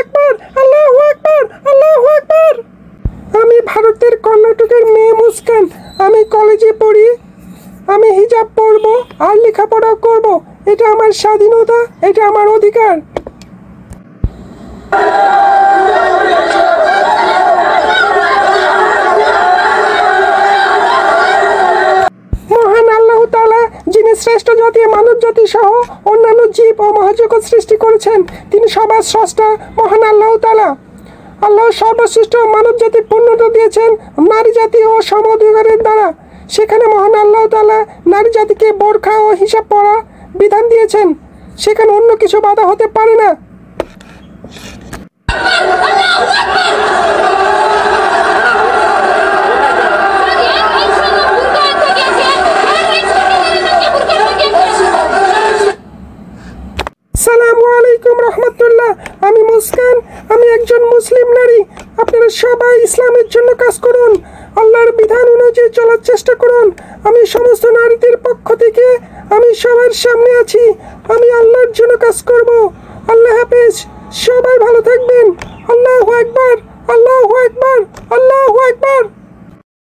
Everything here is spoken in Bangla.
আকবার, আল্লাহ আকবর আল্লাহ আকবর। আমি ভারতের কর্ণাটকের মেয়ে মুস্কান। আমি কলেজে পড়ি। আমি হিজাব পরব আর লেখাপড়া করব। এটা আমার স্বাধীনতা, এটা আমার অধিকার। শ্রেষ্ঠ জাতি, মানব জাতি সহ অন্যান্য জীব ও মহাজগৎ সৃষ্টি করেছেন। তিনি সবার স্রষ্টা, মহান আল্লাহ তাআলা। আল্লাহ সর্বশ্রেষ্ঠ মানব জাতির পূর্ণতা দিয়েছেন নারী জাতি ও সম অধিকারের দ্বারা। সেখানে মহান আল্লাহ তালা নারী জাতিকে বোরখা ও হিসাব পড়া বিধান দিয়েছেন। সেখানে অন্য কিছু বাধা হতে পারে না। রহমতুল্লাহ। আমি মুসকান আমি একজন মুসলিম নারী। আপনারা সবাই ইসলামের জন্য কাজ করুন। আল্লাহর বিধান অনুযায়ী চলার চেষ্টা করুন। আমি সমস্ত নারীদের পক্ষ থেকে, আমি সবার সামনে আছি। আমি আল্লাহর জন্য কাজ করব। আল্লাহ হাফেজ, সবাই ভালো থাকবেন। আল্লাহ একবার